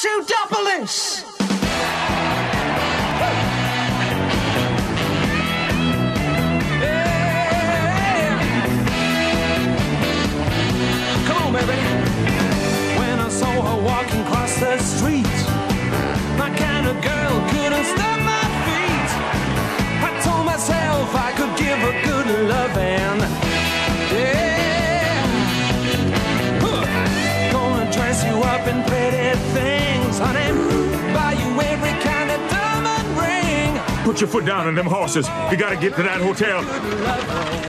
Shootopoulos! Come on, baby. When I saw her walking across the street, my kind of girl couldn't stop my feet. I told myself I could give her good loving. Yeah. Gonna dress you up in pretty things, Put your foot down on them horses. You gotta get to that hotel.